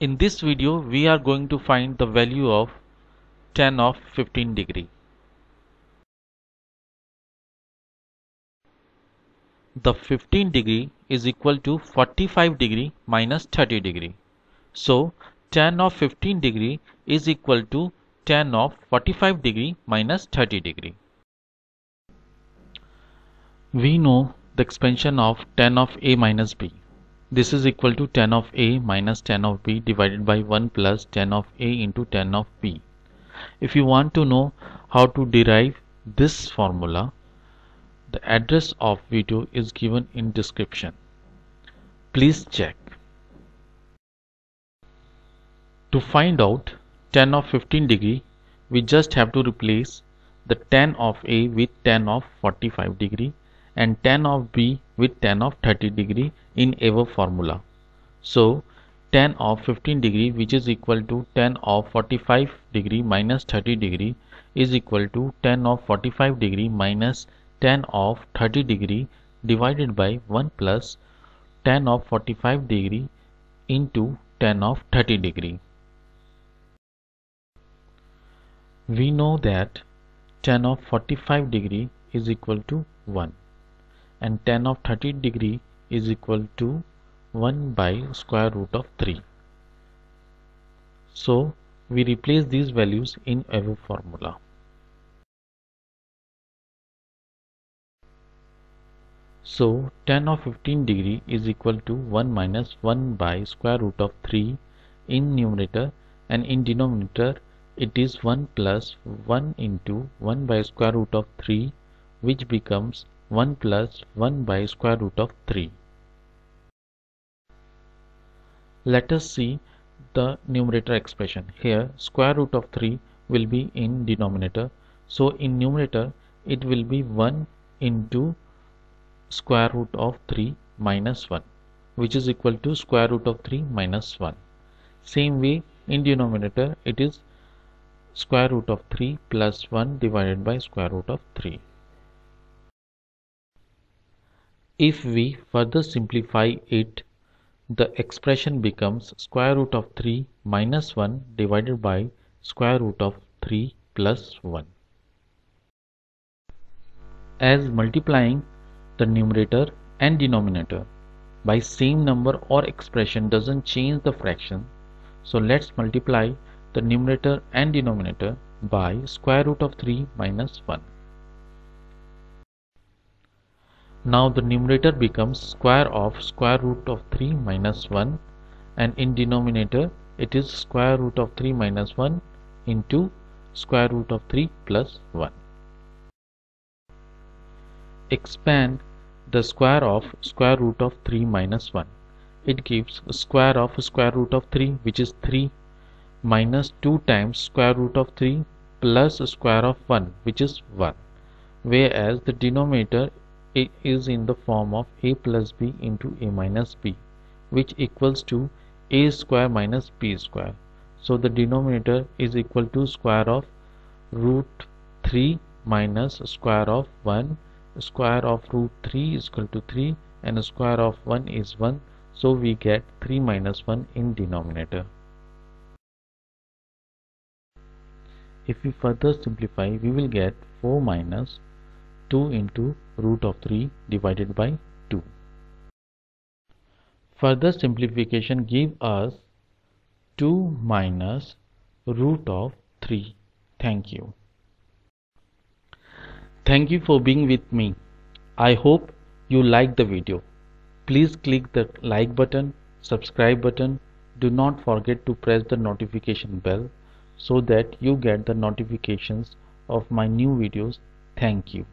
In this video we are going to find the value of tan of 15 degree. The 15 degree is equal to 45 degree minus 30 degree. So tan of 15 degree is equal to tan of 45 degree minus 30 degree. We know the expansion of tan of a minus b. This is equal to tan of a minus tan of b divided by 1 plus tan of a into tan of b. If you want to know how to derive this formula, the address of video is given in description. Please check. To find out tan of 15 degree, we just have to replace the tan of a with tan of 45 degree and tan of b with tan of 30 degree in above formula. So tan of 15 degree which is equal to tan of 45 degree minus 30 degree is equal to tan of 45 degree minus tan of 30 degree divided by 1 plus tan of 45 degree into tan of 30 degree. We know that tan of 45 degree is equal to 1 and tan of 30 degree is equal to 1 by square root of 3. So we replace these values in above formula. So tan of 15 degree is equal to 1 minus 1 by square root of 3 in numerator and in denominator it is 1 plus 1 into 1 by square root of 3 which becomes 1 plus 1 by square root of 3. Let us see the numerator expression. Here square root of 3 will be in denominator. So in numerator it will be 1 into square root of 3 minus 1 which is equal to square root of 3 minus 1. Same way in denominator it is square root of 3 plus 1 divided by square root of 3. If we further simplify it, the expression becomes square root of 3 minus 1 divided by square root of 3 plus 1. As multiplying the numerator and denominator by same number or expression doesn't change the fraction, so let's multiply the numerator and denominator by square root of 3 minus 1. Now the numerator becomes square of square root of 3 minus 1 and in denominator it is square root of 3 minus 1 into square root of 3 plus 1. Expand the square of square root of 3 minus 1. It gives square of square root of 3 which is 3 minus 2 times square root of 3 plus square of 1 which is 1 whereas the denominator a is in the form of a plus b into a minus b which equals to a square minus b square. So the denominator is equal to square of root 3 minus square of 1 square of root 3 is equal to 3 and square of 1 is 1 so we get 3 minus 1 in denominator. If we further simplify we will get 4 minus 2 into root of 3 divided by 2. Further simplification give us 2 minus root of 3. Thank you. Thank you for being with me. I hope you like the video. Please click the like button, subscribe button. Do not forget to press the notification bell so that you get the notifications of my new videos. Thank you.